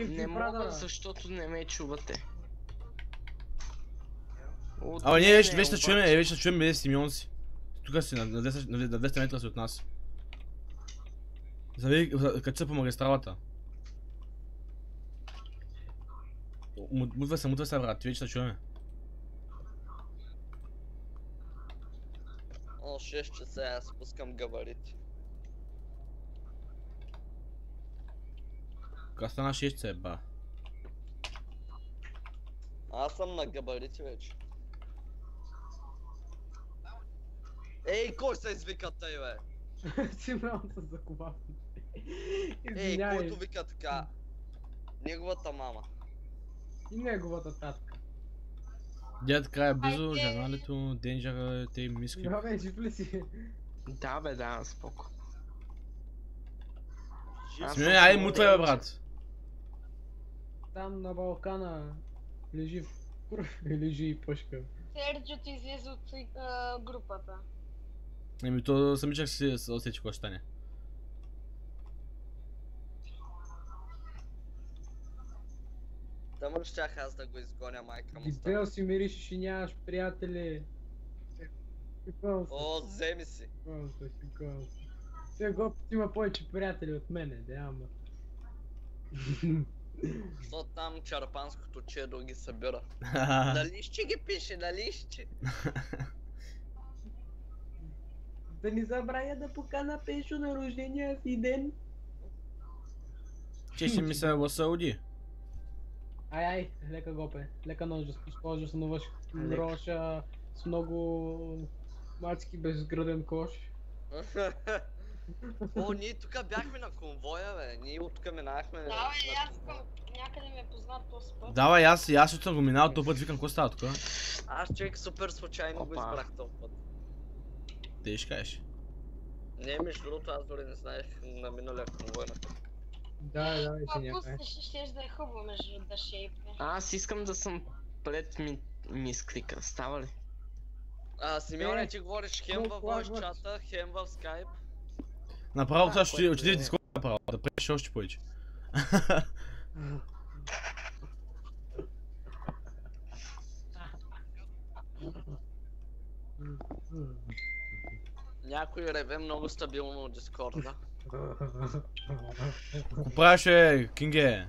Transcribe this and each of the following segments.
Не ти мога, защото не ме чувате. От Абе, ние вече, вече чуем, е, вече чуем без Симеон си. Тук си, на, на, 200, на 200 метра си от нас. Зави, като се по магистралата. Му- Мутва се, мутва се, брат, ти вече се чуваме. О, 6 часа, аз спускам габарити. Кога стана 6 се, ба. Аз съм на габарити вече. Ей, кой се извика тъй, бе? Симеон се закова. Ей, който вика така? Неговата мама. И неговата татка. Дед края близо, Айде. жаналето, денджера, те миски. Да, бе, жив ли си? Да, бе, да, споко. Симеон, ай, мутвай, бе, брат. Там на Балкана лежи в кур... лежи и пъшка. Серджо ти излезе от а, групата. Еми, то самичък си се усети какво ще стане. Тъмън щях аз да го изгоня майка му. Дебел си миришеш и нямаш приятели. О, вземи си. се, шиквам се. Те го има повече приятели от мене, да ама. Що там черпанското чедо ги събира? На лище ги пише, на лище. Да ни забравя да покана Пешо на рождения си ден. Че ще ми се ласауди. Ай, ай, лека гопе, лека ножа, използваш с новаш роша с много мацки безграден кош. О, ние тук бяхме на конвоя, бе. Ние от тук минахме. Да, на бе, аз съм някъде ме е познат този път. Давай, аз, и аз съм го минал този път, викам, какво става тук? Аз човек супер случайно го избрах този път. Те ще кажеш. Не, между другото, аз дори не знаех на миналия конвой на. Да, да, да, Ако ще ще да е хубаво между да шейпне. Аз искам да съм пред ми, мисклика. Става ли? А, Симеоне, Е, ти говориш хем във чата, хем в скайп. Направо сега ще отиде в Дискорд направо, да преш още повече. Някой реве много стабилно от Дискорда. Ако правиш, е, Кинге,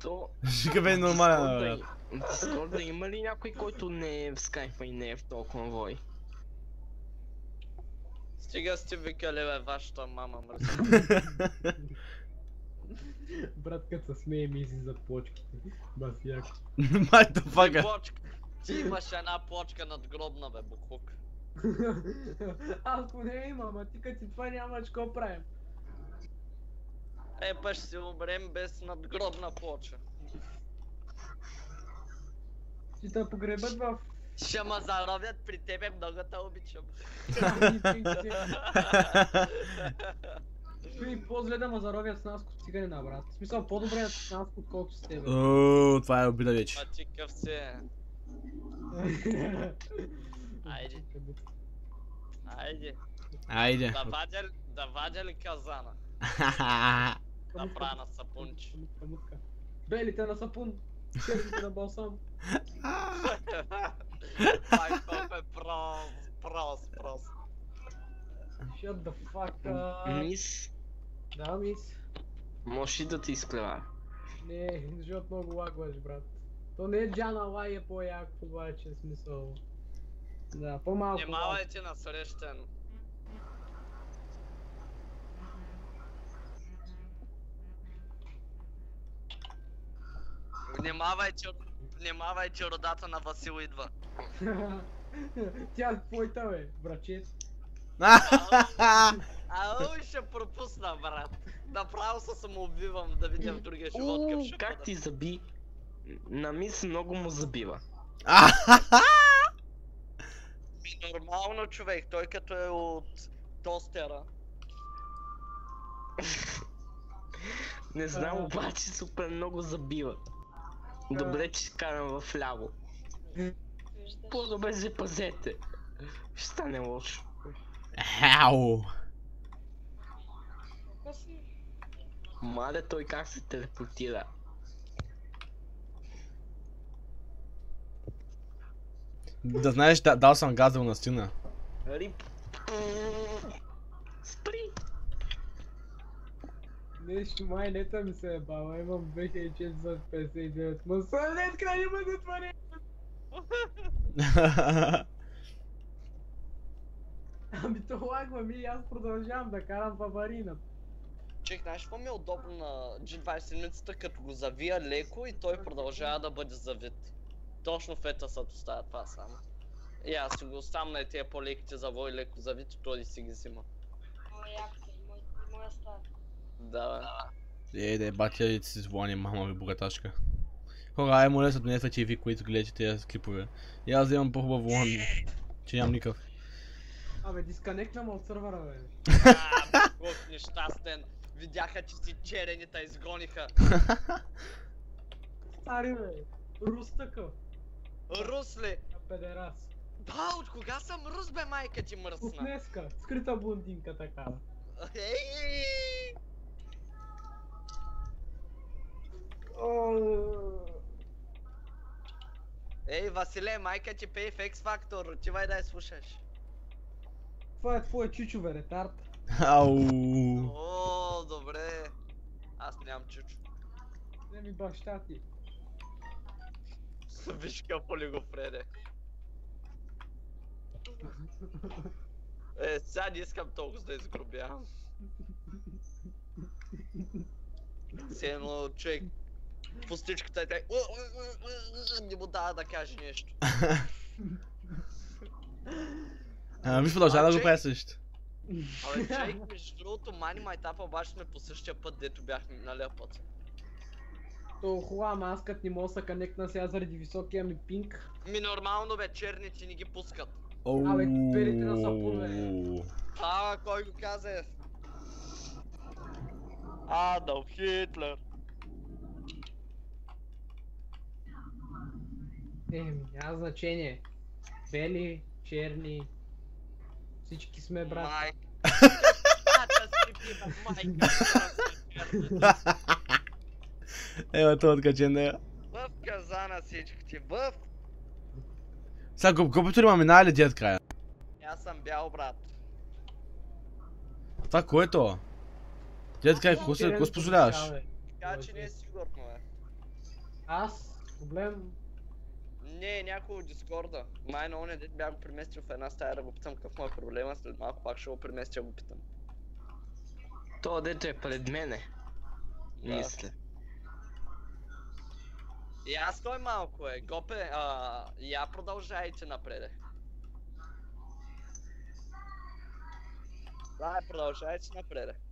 То... ще бе нормален, брат. Дискорда има ли някой, който не е в скайпа и не е в този конвой? Стига сте викали, бе, вашата мама мръсна. Брат, като се смее ми си за плочките. Басяк. Майта фака. Плочка. Ти имаш една плочка надгробна, бе, буклук. Аз поне имам, а ти като си това нямаш какво правим. Е, па ще си умрем без надгробна плоча. Ще те погребат в... Ще ма заровят при тебе, много те обичам. И по-зле да ме заровят с нас цигане на брат. В смисъл по-добре да с нас, отколкото с тебе. Ооо, това е обида вече. А ти къв си е? Айде. Айде. Айде. Да вадя, ли- да вадя ли казана? Да правя на сапунче. Мутка. Белите на сапун. Черните на балсам. Топ е прос, прос, прос. Shut the fuck up. Мис, Да, мис. може ли да ти изплева? Не, защото много лагваш, брат. То не е Джана Лай е по-як, обаче, смисъл. Да, по-малко. Внимавайте на срещен. Внимавайте, внимавайте, родата на Васил идва. Тя е твоята, бе, брачет. Ау, ще пропусна, брат. Направо се самоубивам да видя в другия живот къв ще как ти заби? На мис много му забива. Нормално човек, той като е от тостера. Не знам, обаче супер много забива. Добре, че карам в ляво. Виждаш. По-добре се пазете. Ще стане лошо. Ау. Какво си? Мале той как се телепортира. Да знаеш, да, дал съм газъл на стена. Рип. Спри. Нещо майнета ми се е бала, имам 2459 маса, не край има затвори! Ами то лагва ми и аз продължавам да карам в аварийната. Чек, знаеш какво ми е удобно на G20 като го завия леко и той продължава да бъде завит. Точно в ета са оставя това само. И аз си го оставям на тия по-леките завои леко завити, той си ги взима. И и. Да, бе. Е, да е батя си звони, мама ви богаташка. Хора, ай моля се донесвайте и ви, които гледате тези клипове. И аз вземам по-хубав лон, че нямам никакъв. Абе, дисконектнам от сървъра, бе. Бог нещастен. Видяха, че си черен и те изгониха. Стари, бе. Рус такъв. Русли! А педерас. Да, от кога съм рус бе майка ти От мръсна? днеска. Скрита блондинка такава. Ей! Ей, Василе, майка ти пее в X Factor, отивай да я слушаш. Това е твое чичо, бе, ретард. Ау. О, добре. Аз нямам чучо. Не ми баща ти. Виж какво ли го преде. Е, сега не искам толкова да изгробявам. Все едно човек пустичката е така... Не му дава да каже нещо. А, виж продължава да го Чек. прави също. Абе, човек, между другото, мани майтапа обаче сме по същия път, дето бяхме миналия път. То хубава, ама аз като не мога да се конектна сега заради високия ми пинг. Ми нормално бе, черните ни ги пускат. Абе, перите на сапун, бе. А, кой го каза? Адолф Хитлер. Еми, няма значение. Бели, черни. Всички сме брат. Майка. Ата си пива, майка. Ева, това откачен да е. В казана всички. В. Сега, го- копито ли ма минава ли дед края? Аз съм бял брат. Това кое е то? Дед край, какво се, позволяваш? Така че не е сигурно, бе. Аз? Проблем? Не, някой от Дискорда. Май на оня дет бях го преместил в една стая да го питам какъв му е проблема, след малко пак ще го преместя го питам. То дето е пред мене. Да. Мисля. И аз малко е. Гопе, а, я продължайте напред. Да, продължайте напред.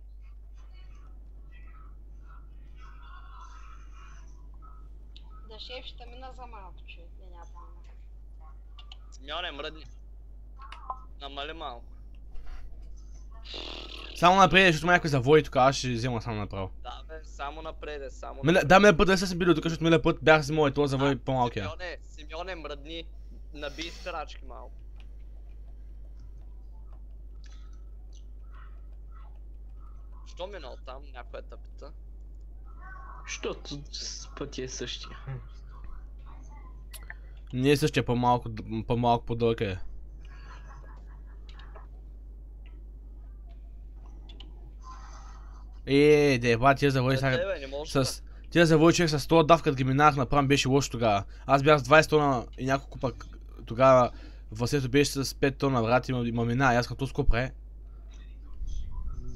Да шеф ще мина за малко. Не, няма да Симеоне, мръдни. Намали малко. Само напред, защото има някой завой тук, аз ще взема само направо. Да, бе, само напред, само Миле, да, миналия път да се били тук, защото миналия път бях взимал и този завой по-малкия. Симеоне, Симеоне, мръдни. Наби спирачки малко. Що минал там? Някоя те пита. Защото пътя е същия. Не е същия, по-малко, по-малко по-дълъг е. Е, да еба, тия завои Е, сега... С... Тия завои човек с 100 дав, като ги минах направо беше лошо тогава. Аз бях с 20 тона и няколко пък тогава Васето беше с 5 тона, брат, и ма- ма мина, и аз като ско пре.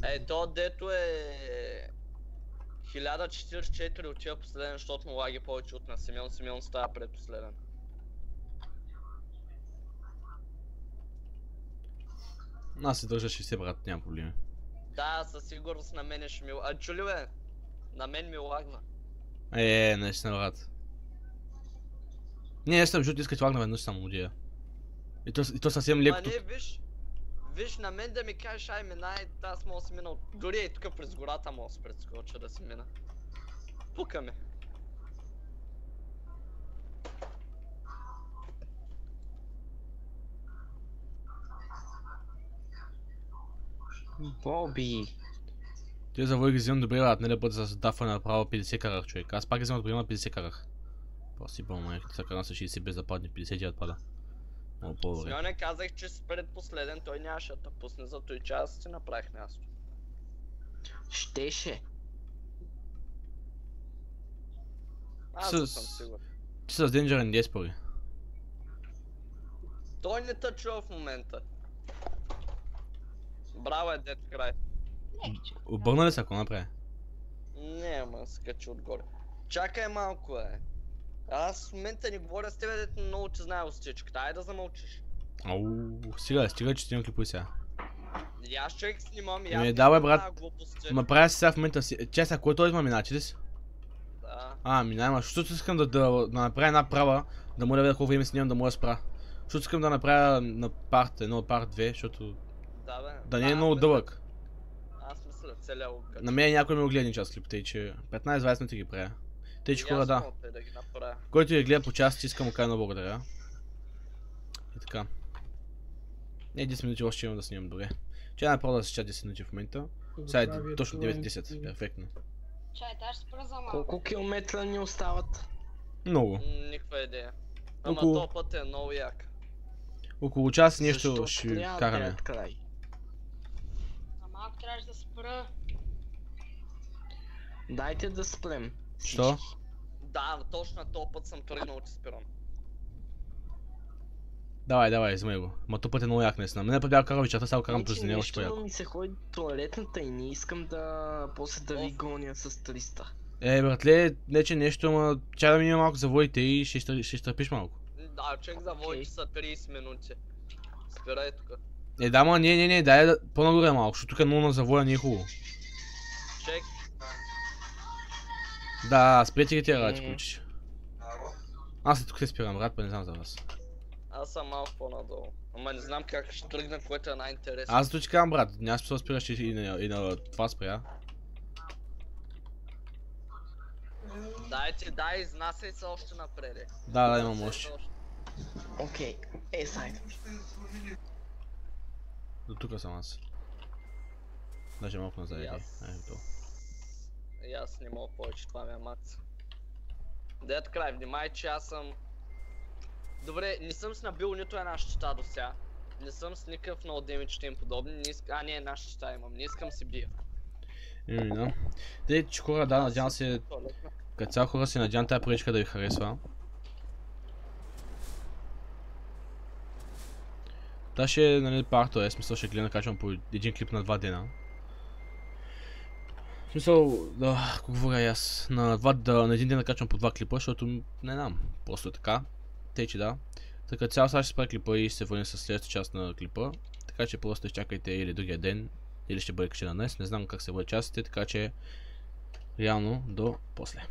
Е, то дето е... 1044 отива последен, защото му лаги повече от на Симеон. Симеон става предпоследен. Аз се държа 60, брат, няма проблеми. Да, със сигурност на мене ще ми... А чули бе? На мен ми лагна. Е, наистина, брат. Не, аз съм, защото искаш лагна веднъж само удия. И то, и то съвсем леко тук. не, виж. Виж, на мен да ми кажеш, ай минай, аз мога да си мина. от- Дори и тук през гората мога да се прескоча да си мина. Пука ме. Боби. Те завои ги взимам добре, брат, не да бъде с дафане направо 50 карах, човек. Аз пак ги взимам добре на 50 карах. Просто си бъл, така на 60 без да падне, 50 ти отпада. Много по-добре. Сега не казах, че си предпоследен, той нямаше да те пусне за той, че аз си направих място. Щеше. Аз С- не съм сигурен. Ти с Danger Despery. Той не тъчва в момента. Браво е дед край. Обърна ли се, ако направи? Не, ама скачи отгоре. Чакай малко, е. Аз в момента не говоря с тебе, дето много ти знае усечката. Айде да замълчиш. Ау, стига, стига, че снимам клипове сега. И аз човек снимам и Ами, аз давай, не брат. правя глупости. Ма правя си сега в момента си... Че сега, кой той има миначи ли си? Да. А, ми няма, защото искам да, да, да направя една права, да му да видя колко време снимам да му да спра. Защото искам да направя на парт 1, парт 2, защото Да, бе. да не е много дълъг. Аз мисля целия. На мен някой ме един час клип, тъй че 15-20 минути ги правя. Тъй че хора, да. да. Който я гледа по части, искам му кажа много благодаря. И така. Не, 10 минути още имам да снимам, добре. Че направо да се чат 10 минути в момента. Сега е точно 9-10, перфектно. Чай, аз ще спра за малко. Колко километра ни остават? Много. М, Никаква идея. Ама Около- този път е много як. Около час нещо Защо ще трябва караме. край? За малко трябваше да спра. Дайте да спрем. Що? Да, точно на този път съм тръгнал от спирам. Давай, давай, вземай го. Ма то път е много як наистина. Мене път бях карал вечерта, сега карам през Значи деня още нещо по-яко. ми се ходи туалетната и не искам да... после да ви гоня с 300. Е, братле, не че нещо, ама чай да минем малко за водите и ще, ще изтърпиш малко. Да, човек за okay. са 30 минути. Спирай тук. Е, да, ма, не, не, не, дай да, по-нагоре малко, защото тук е много на завоя, не е хубаво. Чек. Да, спрете ги тия работи, Е. ключи. Аз и тук се спирам, брат, па не знам за вас. Аз съм малко по-надолу. Ама не знам как ще тръгна, което е най-интересно. Аз зато казвам, брат, няма смисъл да спираш и, на, и на това спря. Дайте, дай, изнасяй се още напред. Да, да, имам още. Окей, е сайт. До тук съм аз. Даже малко назад, аз. Е, то. И аз не мога повече, това ми е макс. Дед край, внимай, че аз съм... Добре, не съм си набил нито една щита до сега. Не съм с никакъв damage и им подобни. Не иск... А, не, една щита имам. Не искам си бия. Еми, да. Те, че хора, да, надявам се, Туалетна. като цяло хора се надявам тази поречка да ви харесва. Та ще, нали, парто е, смисъл ще гледам да качвам по един клип на два дена. В смисъл, да, какво говоря и аз, на, два, да, на един ден да качвам по два клипа, защото не знам, просто е така. Тъй, че да. Така цял сега ще спра клипа и се върне с следващата част на клипа. Така че просто изчакайте или другия ден, или ще бъде качена днес, не знам как се бъде частите, така че реално до после.